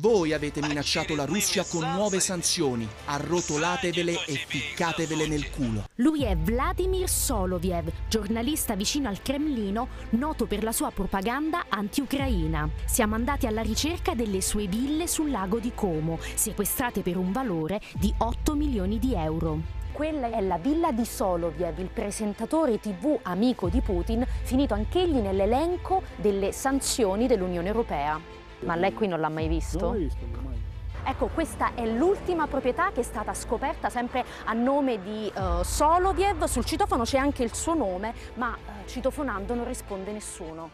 Voi avete minacciato la Russia con nuove sanzioni, arrotolatevele e ficcatevele nel culo. Lui è Vladimir Soloviev, giornalista vicino al Cremlino, noto per la sua propaganda anti-ucraina. Siamo andati alla ricerca delle sue ville sul lago di Como, sequestrate per un valore di 8 milioni di euro. Quella è la villa di Soloviev, il presentatore tv amico di Putin, finito anch'egli nell'elenco delle sanzioni dell'Unione Europea. Ma lei qui non l'ha mai visto? Non l'ho visto, mai. Ecco, questa è l'ultima proprietà che è stata scoperta sempre a nome di uh, Soloviev. Sul citofono c'è anche il suo nome, ma uh, citofonando non risponde nessuno.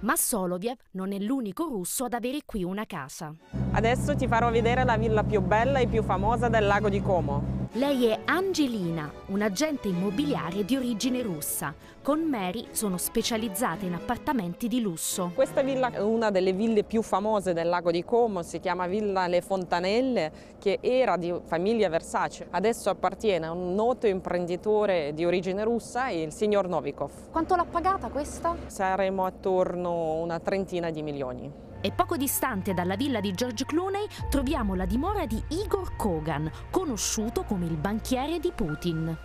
Ma Soloviev non è l'unico russo ad avere qui una casa. Adesso ti farò vedere la villa più bella e più famosa del lago di Como. Lei è Angelina, un'agente immobiliare di origine russa. Con Mary sono specializzate in appartamenti di lusso. Questa villa è una delle ville più famose del lago di Como, si chiama Villa Le Fontanelle, che era di famiglia Versace. Adesso appartiene a un noto imprenditore di origine russa, il signor Novikov. Quanto l'ha pagata questa? Saremo attorno a una trentina di milioni. E poco distante dalla villa di George Clooney troviamo la dimora di Igor Kogan, conosciuto come il banchiere di Putin.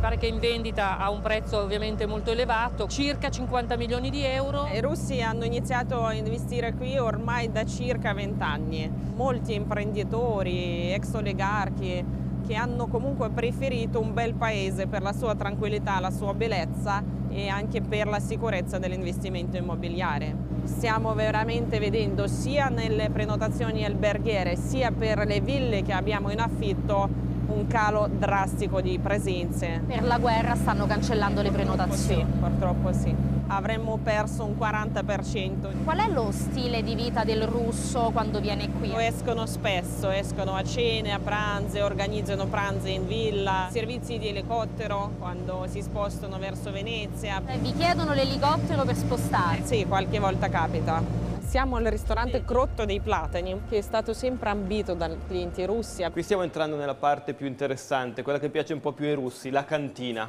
Pare che in vendita a un prezzo ovviamente molto elevato, circa 50 milioni di euro. I russi hanno iniziato a investire qui ormai da circa 20 anni. Molti imprenditori, ex oligarchi, che hanno comunque preferito un bel paese per la sua tranquillità, la sua bellezza e anche per la sicurezza dell'investimento immobiliare. Stiamo veramente vedendo sia nelle prenotazioni alberghiere sia per le ville che abbiamo in affitto un calo drastico di presenze. Per la guerra stanno cancellando le prenotazioni? Sì, purtroppo sì. Avremmo perso un 40%. Qual è lo stile di vita del russo quando viene qui? Escono spesso, escono a cene, a pranzi, organizzano pranzi in villa, servizi di elicottero quando si spostano verso Venezia. Vi chiedono l'elicottero per spostare? Sì, qualche volta capita. Siamo al ristorante Crotto dei Platani, che è stato sempre ambito dai clienti russi. Qui stiamo entrando nella parte più interessante, quella che piace un po' più ai russi, la cantina.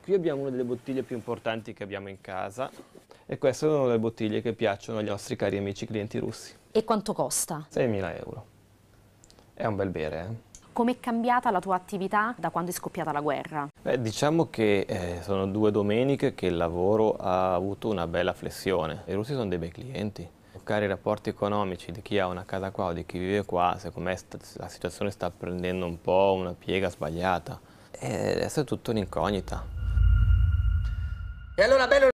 Qui abbiamo una delle bottiglie più importanti che abbiamo in casa e queste sono le bottiglie che piacciono agli nostri cari amici clienti russi. E quanto costa? 6.000 euro. È un bel bere, eh? Com'è cambiata la tua attività da quando è scoppiata la guerra? Beh, diciamo che eh, sono due domeniche che il lavoro ha avuto una bella flessione. I russi sono dei bei clienti. Toccare i rapporti economici di chi ha una casa qua o di chi vive qua, secondo me la situazione sta prendendo un po' una piega sbagliata. E adesso è tutto un'incognita. E allora bello